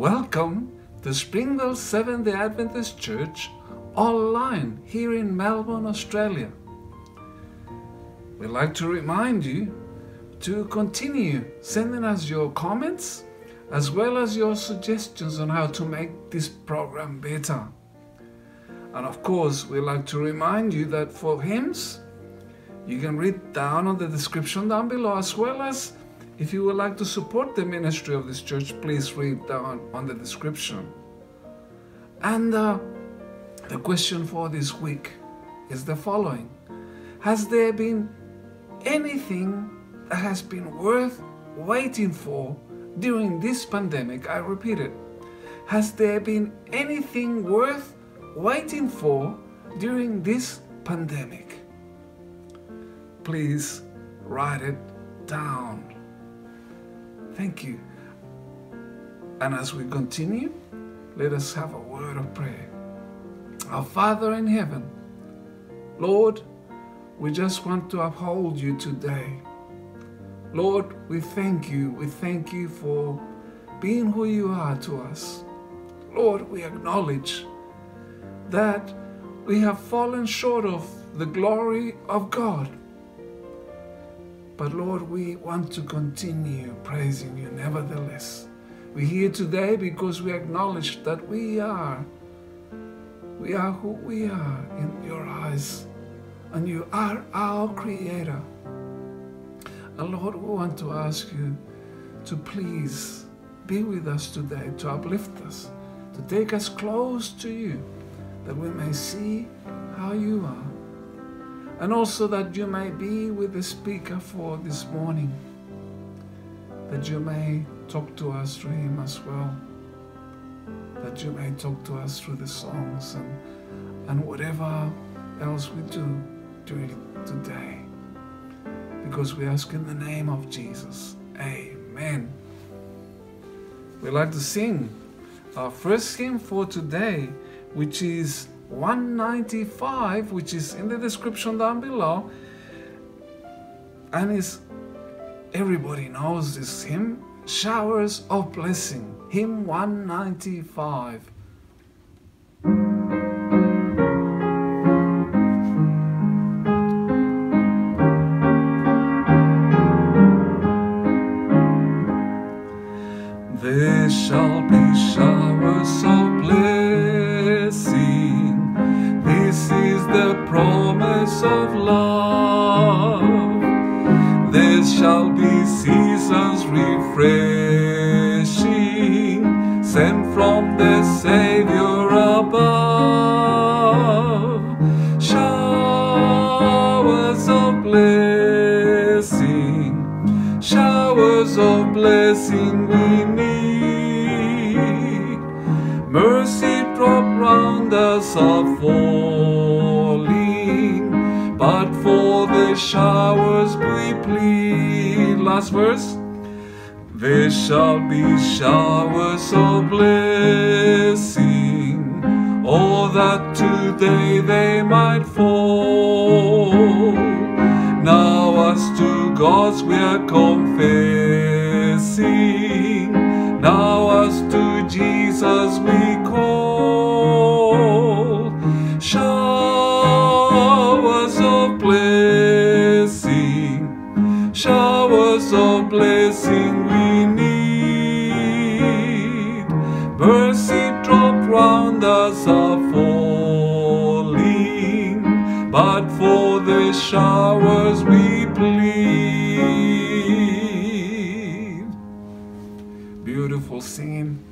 Welcome to Springvale Seventh day Adventist Church online here in Melbourne, Australia. We'd like to remind you to continue sending us your comments as well as your suggestions on how to make this program better. And of course, we'd like to remind you that for hymns, you can read down on the description down below as well as if you would like to support the ministry of this church, please read down on the description. And uh, the question for this week is the following Has there been anything that has been worth waiting for during this pandemic? I repeat it. Has there been anything worth waiting for during this pandemic? Please write it down. Thank you. And as we continue, let us have a word of prayer. Our Father in heaven, Lord, we just want to uphold you today. Lord, we thank you. We thank you for being who you are to us. Lord, we acknowledge that we have fallen short of the glory of God. But Lord, we want to continue praising you nevertheless. We're here today because we acknowledge that we are. We are who we are in your eyes. And you are our creator. And Lord, we want to ask you to please be with us today, to uplift us, to take us close to you, that we may see how you are and also that you may be with the speaker for this morning, that you may talk to us through him as well, that you may talk to us through the songs and, and whatever else we do during today. Because we ask in the name of Jesus. Amen. We like to sing our first hymn for today, which is 195, which is in the description down below. And is everybody knows this hymn, Showers of Blessing, hymn 195. Showers of blessing we need. Mercy drop round us are falling, but for the showers we plead. Last verse. There shall be showers of blessing, oh that today they might fall. Now as to God's we are confessing, now as to Jesus we call. Showers of blessing, showers of blessing we need. Mercy drop round us are falling, but for the showers we Beautiful scene.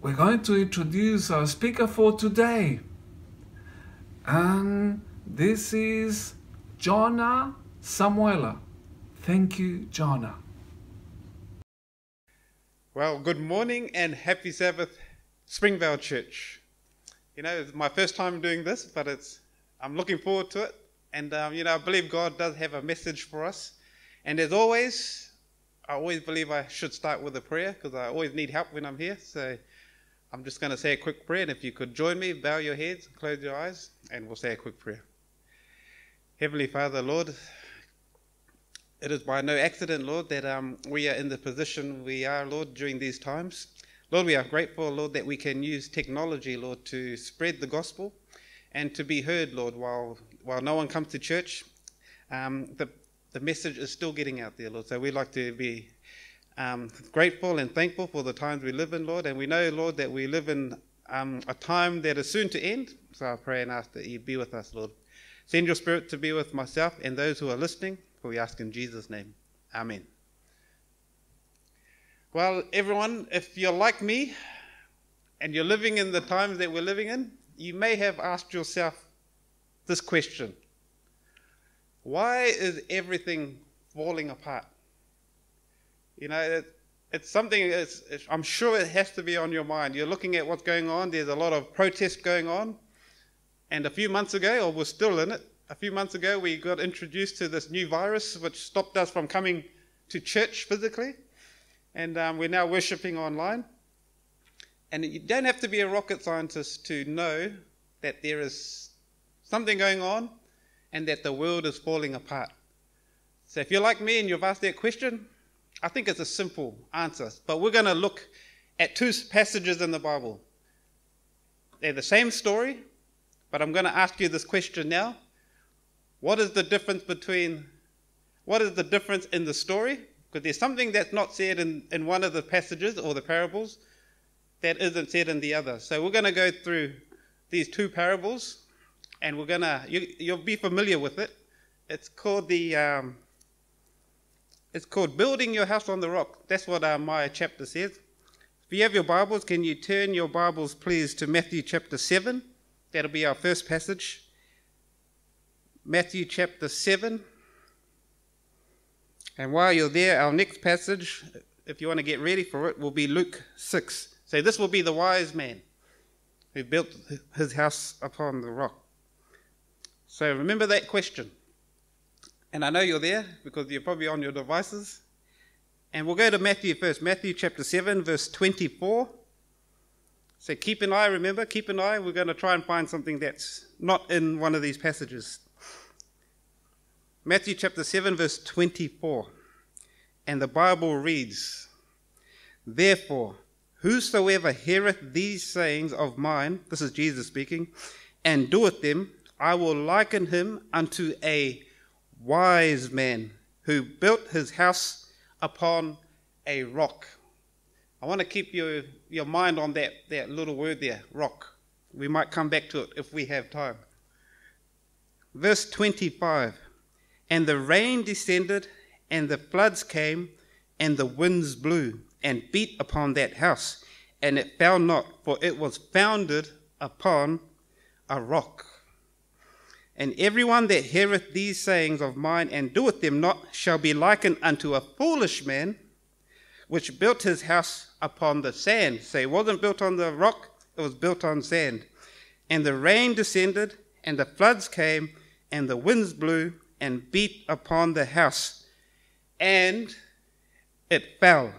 We're going to introduce our speaker for today. And this is Jona Samuela. Thank you, Jona. Well, good morning and happy Sabbath, Springvale Church. You know, it's my first time doing this, but it's I'm looking forward to it. And um, you know, I believe God does have a message for us. And as always, I always believe I should start with a prayer because I always need help when I'm here. So I'm just going to say a quick prayer. And if you could join me, bow your heads, close your eyes, and we'll say a quick prayer. Heavenly Father, Lord, it is by no accident, Lord, that um, we are in the position we are, Lord, during these times. Lord, we are grateful, Lord, that we can use technology, Lord, to spread the gospel and to be heard, Lord, while while no one comes to church. Um, the the message is still getting out there, Lord. So we'd like to be um, grateful and thankful for the times we live in, Lord. And we know, Lord, that we live in um, a time that is soon to end. So I pray and ask that you be with us, Lord. Send your spirit to be with myself and those who are listening, for we ask in Jesus' name. Amen. Well, everyone, if you're like me and you're living in the times that we're living in, you may have asked yourself this question why is everything falling apart? You know, it, it's something, it's, it's, I'm sure it has to be on your mind. You're looking at what's going on, there's a lot of protest going on. And a few months ago, or we're still in it, a few months ago, we got introduced to this new virus which stopped us from coming to church physically. And um, we're now worshipping online. And you don't have to be a rocket scientist to know that there is something going on and that the world is falling apart. So if you're like me and you've asked that question, I think it's a simple answer. But we're going to look at two passages in the Bible. They're the same story, but I'm going to ask you this question now. What is the difference between what is the difference in the story? Because there's something that's not said in, in one of the passages or the parables that isn't said in the other. So we're going to go through these two parables and we're gonna you, you'll be familiar with it. It's called the um, it's called building your house on the rock. That's what uh, my chapter says. If you have your Bibles, can you turn your Bibles, please, to Matthew chapter seven? That'll be our first passage. Matthew chapter seven. And while you're there, our next passage, if you want to get ready for it, will be Luke 6. So this will be the wise man who built his house upon the rock. So remember that question. And I know you're there because you're probably on your devices. And we'll go to Matthew first. Matthew chapter 7, verse 24. So keep an eye, remember, keep an eye. We're going to try and find something that's not in one of these passages. Matthew chapter 7, verse 24. And the Bible reads Therefore, whosoever heareth these sayings of mine, this is Jesus speaking, and doeth them, I will liken him unto a wise man who built his house upon a rock. I want to keep your, your mind on that, that little word there, rock. We might come back to it if we have time. Verse 25 And the rain descended, and the floods came, and the winds blew, and beat upon that house, and it fell not, for it was founded upon a rock. And everyone that heareth these sayings of mine and doeth them not shall be likened unto a foolish man which built his house upon the sand. So it wasn't built on the rock, it was built on sand. And the rain descended, and the floods came, and the winds blew and beat upon the house. And it fell.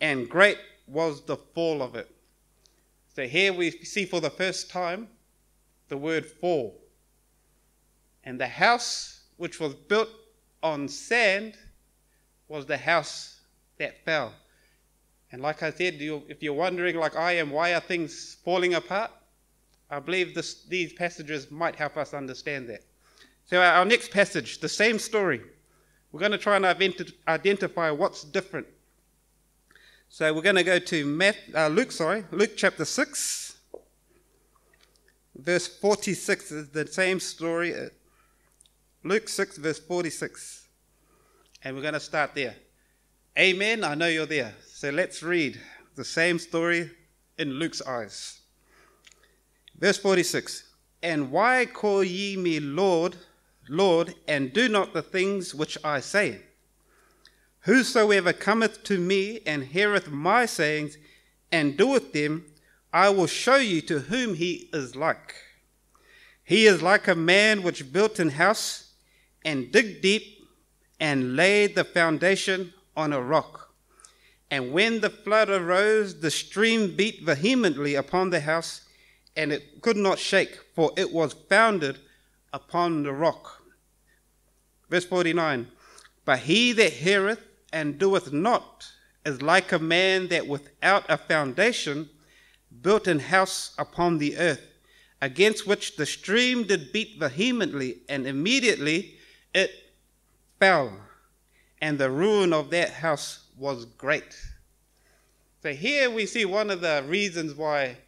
And great was the fall of it. So here we see for the first time the word fall. And the house which was built on sand was the house that fell. And like I said, if you're wondering, like I am, why are things falling apart? I believe this, these passages might help us understand that. So, our next passage, the same story. We're going to try and identify what's different. So, we're going to go to uh, Luke, sorry, Luke chapter 6, verse 46 is the same story. Luke 6, verse 46. And we're going to start there. Amen. I know you're there. So let's read the same story in Luke's eyes. Verse 46 And why call ye me Lord, Lord, and do not the things which I say? Whosoever cometh to me and heareth my sayings and doeth them, I will show you to whom he is like. He is like a man which built an house and dig deep and laid the foundation on a rock. And when the flood arose, the stream beat vehemently upon the house, and it could not shake, for it was founded upon the rock. Verse 49 But he that heareth and doeth not is like a man that without a foundation built an house upon the earth, against which the stream did beat vehemently, and immediately it fell, and the ruin of that house was great. So here we see one of the reasons why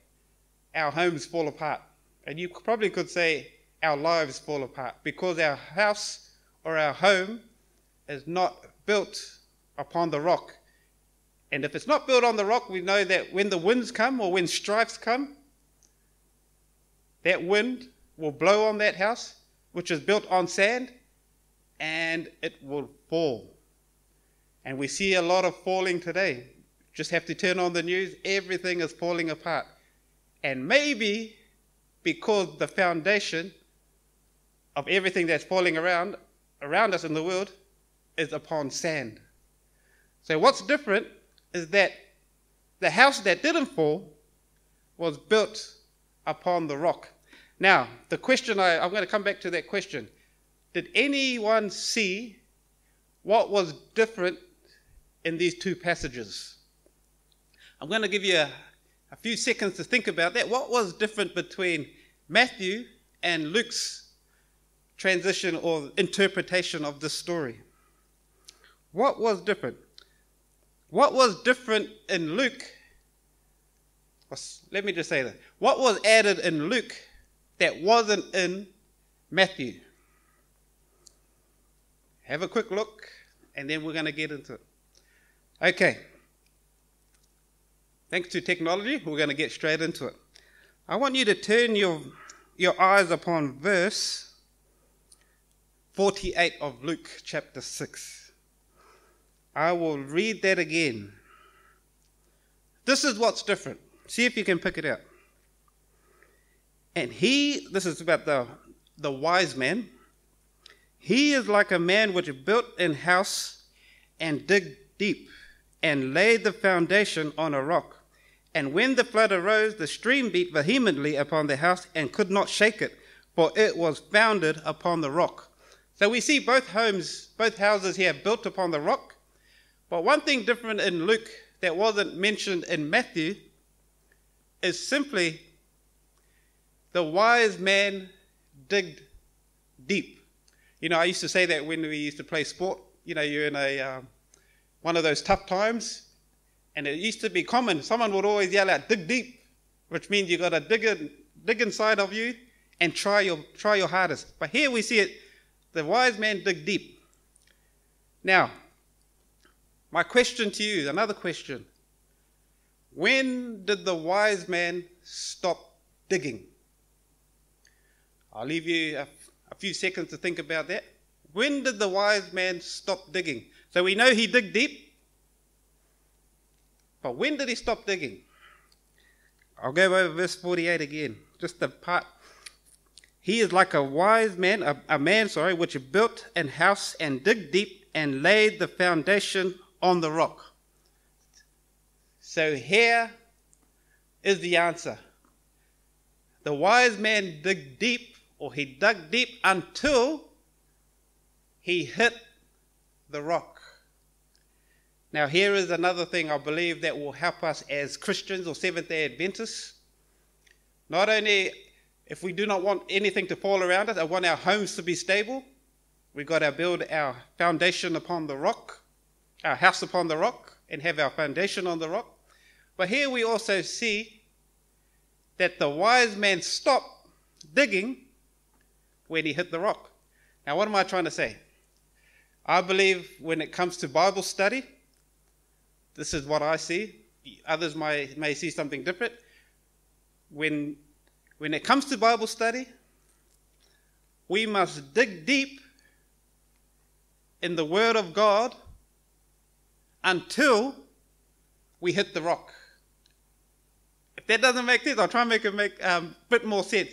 our homes fall apart. And you probably could say our lives fall apart because our house or our home is not built upon the rock. And if it's not built on the rock, we know that when the winds come or when strifes come, that wind will blow on that house, which is built on sand, and it will fall. And we see a lot of falling today. Just have to turn on the news, everything is falling apart. And maybe because the foundation of everything that's falling around around us in the world is upon sand. So what's different is that the house that didn't fall was built upon the rock. Now, the question I, I'm going to come back to that question. Did anyone see what was different in these two passages? I'm going to give you a, a few seconds to think about that. What was different between Matthew and Luke's transition or interpretation of this story? What was different? What was different in Luke? Let me just say that. What was added in Luke that wasn't in Matthew? Have a quick look, and then we're going to get into it. Okay. Thanks to technology, we're going to get straight into it. I want you to turn your, your eyes upon verse 48 of Luke chapter 6. I will read that again. This is what's different. See if you can pick it out. And he, this is about the, the wise man. He is like a man which built an house and digged deep and laid the foundation on a rock. And when the flood arose, the stream beat vehemently upon the house and could not shake it, for it was founded upon the rock. So we see both homes, both houses here built upon the rock. But one thing different in Luke that wasn't mentioned in Matthew is simply the wise man digged deep. You know, I used to say that when we used to play sport. You know, you're in a um, one of those tough times, and it used to be common. Someone would always yell out, "Dig deep," which means you've got to dig in, dig inside of you and try your try your hardest. But here we see it: the wise man dig deep. Now, my question to you, another question. When did the wise man stop digging? I'll leave you a, few seconds to think about that. When did the wise man stop digging? So we know he digged deep, but when did he stop digging? I'll go over verse 48 again, just the part. He is like a wise man, a, a man, sorry, which built an house and digged deep and laid the foundation on the rock. So here is the answer. The wise man dug deep, or he dug deep until he hit the rock. Now, here is another thing I believe that will help us as Christians or Seventh day Adventists. Not only if we do not want anything to fall around us, I want our homes to be stable, we've got to build our foundation upon the rock our house upon the rock and have our foundation on the rock. But here we also see that the wise man stopped digging when he hit the rock. Now, what am I trying to say? I believe when it comes to Bible study, this is what I see. Others may, may see something different. When, when it comes to Bible study, we must dig deep in the Word of God until we hit the rock. If that doesn't make sense, I'll try and make it make a um, bit more sense.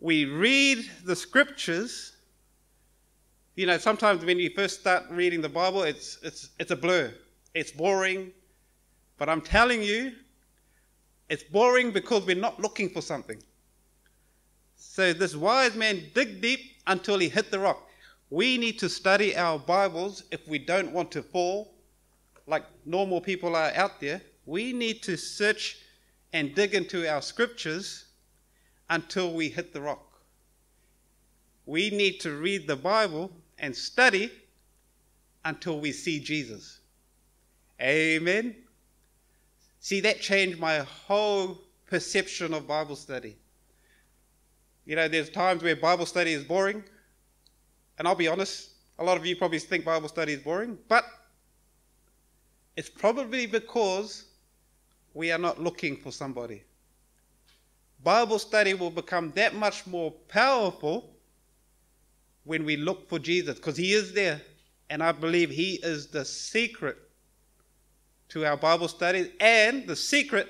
We read the scriptures. You know, sometimes when you first start reading the Bible, it's, it's, it's a blur. It's boring. But I'm telling you, it's boring because we're not looking for something. So this wise man dig deep until he hit the rock. We need to study our Bibles if we don't want to fall like normal people are out there. We need to search and dig into our scriptures until we hit the rock. We need to read the Bible and study until we see Jesus. Amen. See, that changed my whole perception of Bible study. You know, there's times where Bible study is boring. And I'll be honest, a lot of you probably think Bible study is boring, but it's probably because we are not looking for somebody. Bible study will become that much more powerful when we look for Jesus because He is there. And I believe He is the secret to our Bible studies and the secret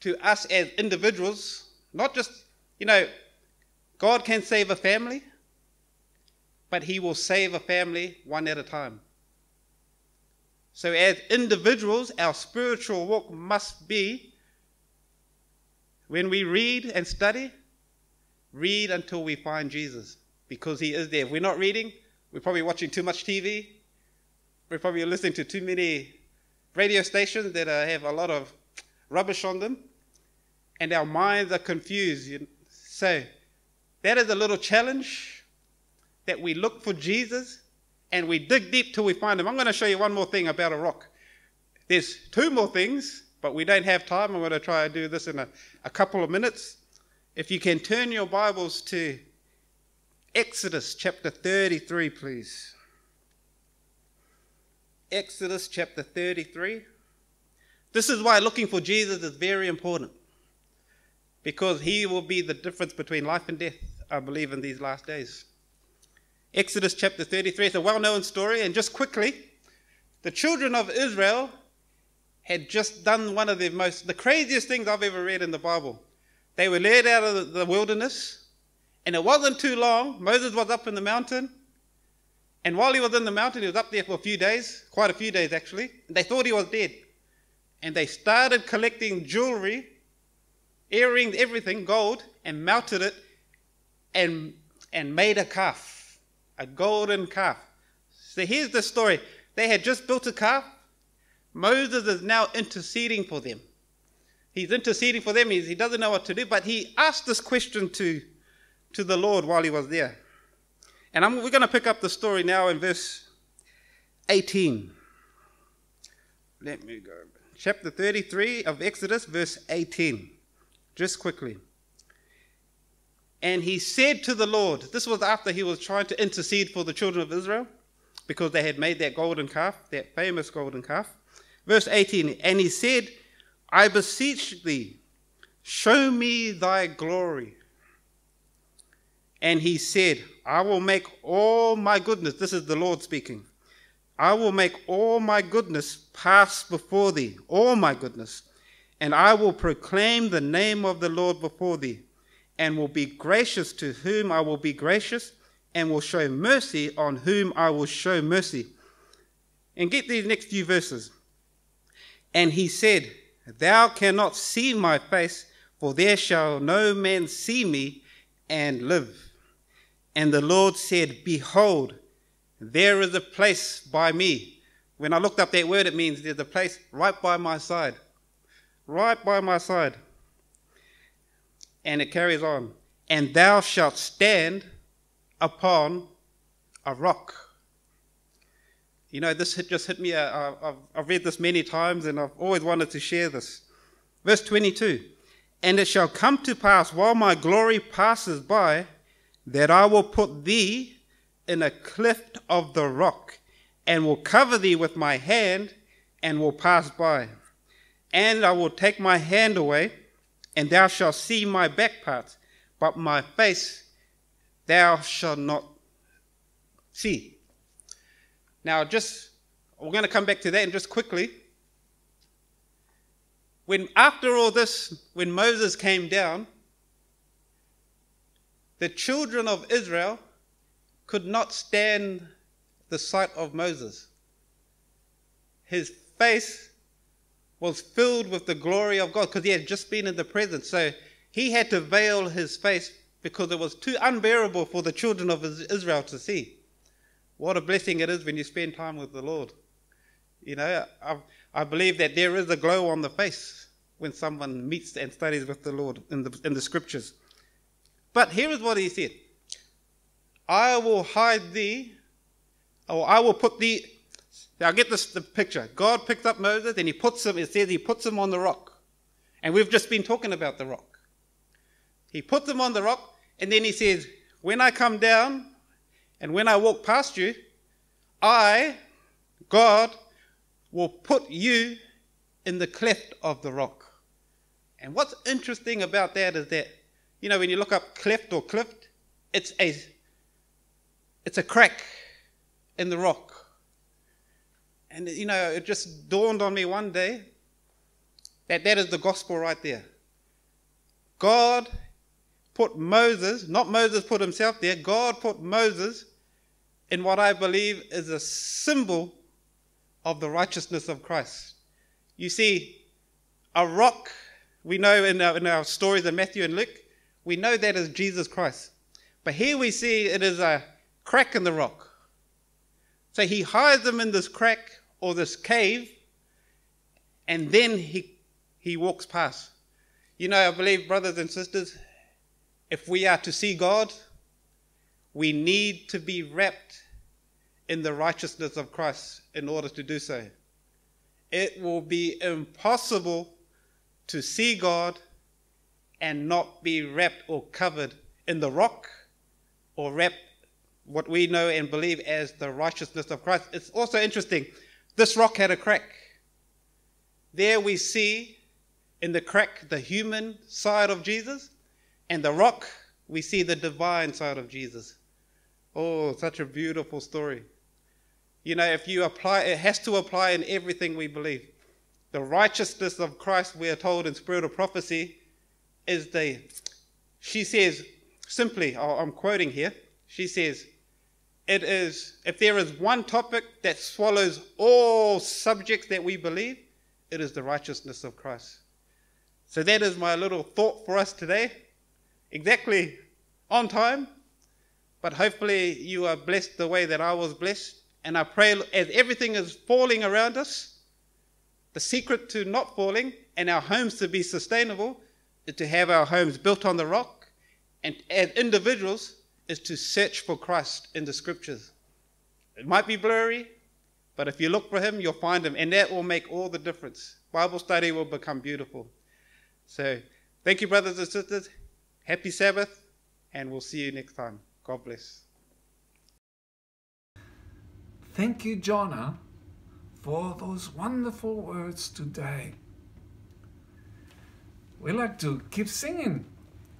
to us as individuals. Not just, you know, God can save a family, but He will save a family one at a time. So, as individuals, our spiritual walk must be when we read and study, read until we find Jesus because He is there. If we're not reading, we're probably watching too much TV. We're probably listening to too many radio stations that have a lot of rubbish on them, and our minds are confused. So, that is a little challenge that we look for Jesus and we dig deep till we find him. I'm going to show you one more thing about a rock. There's two more things, but we don't have time. I'm going to try to do this in a, a couple of minutes. If you can turn your Bibles to Exodus chapter 33, please. Exodus chapter 33. This is why looking for Jesus is very important. Because he will be the difference between life and death, I believe, in these last days. Exodus chapter 33 is a well known story, and just quickly, the children of Israel had just done one of the most, the craziest things I've ever read in the Bible. They were led out of the wilderness and it wasn't too long. Moses was up in the mountain. And while he was in the mountain, he was up there for a few days, quite a few days actually. They thought he was dead. And they started collecting jewelry, earrings, everything, gold, and melted it and, and made a calf, a golden calf. So here's the story. They had just built a calf. Moses is now interceding for them. He's interceding for them. He's, he doesn't know what to do, but he asked this question to to the Lord while he was there. And I'm, we're going to pick up the story now in verse 18. Let me go. Chapter 33 of Exodus, verse 18. Just quickly. And he said to the Lord, this was after he was trying to intercede for the children of Israel because they had made that golden calf, that famous golden calf. Verse 18 And he said, I beseech thee, show me thy glory. And he said, I will make all my goodness, this is the Lord speaking, I will make all my goodness pass before thee, all my goodness, and I will proclaim the name of the Lord before thee, and will be gracious to whom I will be gracious, and will show mercy on whom I will show mercy. And get these next few verses. And he said, Thou cannot see my face, for there shall no man see me and live. And the Lord said, Behold, there is a place by me. When I looked up that word, it means there's a place right by my side. Right by my side. And it carries on. And thou shalt stand upon a rock. You know, this hit, just hit me. Uh, I've, I've read this many times and I've always wanted to share this. Verse 22 And it shall come to pass while my glory passes by that I will put thee in a cleft of the rock, and will cover thee with my hand, and will pass by. And I will take my hand away, and thou shalt see my back parts, but my face thou shalt not see. Now, just we're going to come back to that and just quickly. When after all this, when Moses came down, the children of Israel could not stand the sight of Moses. His face was filled with the glory of God because he had just been in the presence. So he had to veil his face because it was too unbearable for the children of Israel to see. What a blessing it is when you spend time with the Lord. You know, I, I believe that there is a glow on the face when someone meets and studies with the Lord in the, in the scriptures. But here is what he said I will hide thee, or I will put thee. Now get this the picture. God picked up Moses and he puts him, it says he puts him on the rock. And we've just been talking about the rock. He puts him on the rock, and then he says, When I come down and when I walk past you, I, God, will put you in the cleft of the rock. And what's interesting about that is that, you know, when you look up cleft or clift, it's a it's a crack in the rock. And you know, it just dawned on me one day that that is the gospel right there. God put Moses, not Moses put himself there, God put Moses in what I believe is a symbol of the righteousness of Christ. You see, a rock, we know in our, in our stories of Matthew and Luke, we know that is Jesus Christ. But here we see it is a crack in the rock. So he hides them in this crack or this cave, and then he, he walks past. You know, I believe, brothers and sisters, if we are to see God, we need to be wrapped in the righteousness of Christ in order to do so. It will be impossible to see God and not be wrapped or covered in the rock or wrapped what we know and believe as the righteousness of Christ. It's also interesting. This rock had a crack. There we see in the crack the human side of Jesus, and the rock we see the divine side of Jesus. Oh, such a beautiful story. You know, if you apply, it has to apply in everything we believe. The righteousness of Christ, we are told in Spirit of Prophecy, is the, she says, simply, I'm quoting here, she says, it is, if there is one topic that swallows all subjects that we believe, it is the righteousness of Christ. So that is my little thought for us today. Exactly on time, but hopefully you are blessed the way that I was blessed. And I pray as everything is falling around us, the secret to not falling and our homes to be sustainable is to have our homes built on the rock. And as individuals, is to search for Christ in the scriptures. It might be blurry, but if you look for him, you'll find him. And that will make all the difference. Bible study will become beautiful. So, thank you, brothers and sisters. Happy Sabbath, and we'll see you next time. God bless. Thank you, Jona, for those wonderful words today. We like to keep singing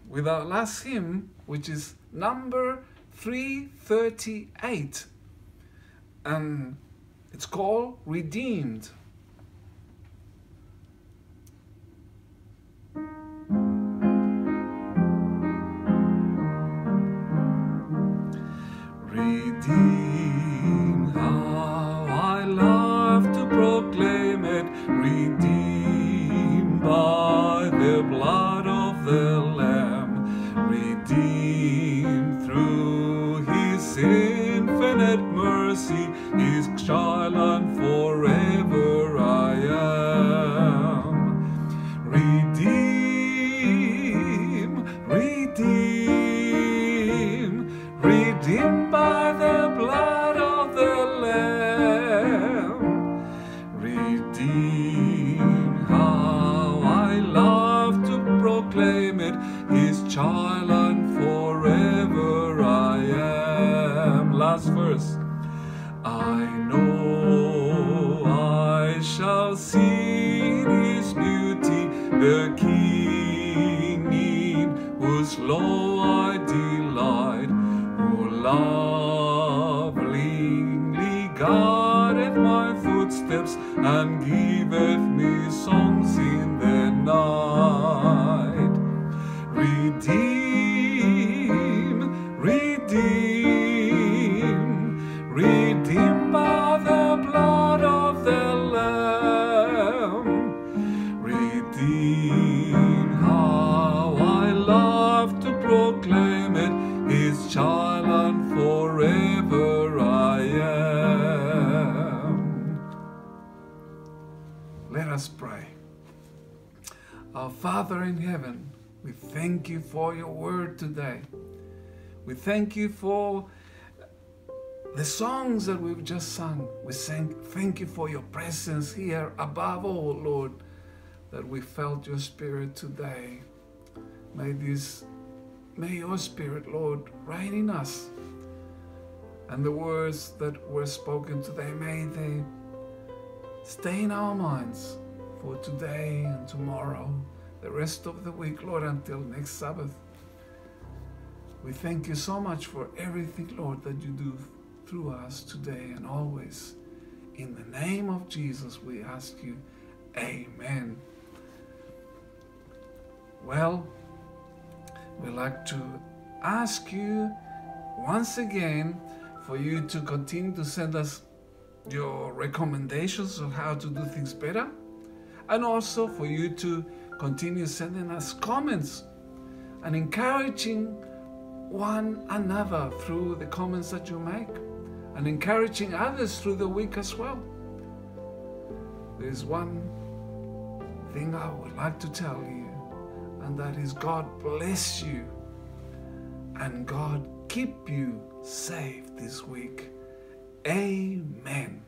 with our last hymn, which is number 338. And it's called Redeemed. Redeemed, redeemed by the blood of the Lamb, redeemed through His infinite mercy, His child lovingly guideth my footsteps and giveth thank you for your word today. We thank you for the songs that we've just sung. We thank, thank you for your presence here. Above all, Lord, that we felt your spirit today. May this may your spirit, Lord, reign in us. And the words that were spoken today, may they stay in our minds for today and tomorrow, the rest of the week, Lord, until next Sabbath. We thank you so much for everything, Lord, that you do through us today and always. In the name of Jesus, we ask you, Amen. Well, we'd like to ask you once again for you to continue to send us your recommendations on how to do things better, and also for you to continue sending us comments and encouraging one another through the comments that you make, and encouraging others through the week as well. There's one thing I would like to tell you, and that is God bless you and God keep you safe this week. Amen.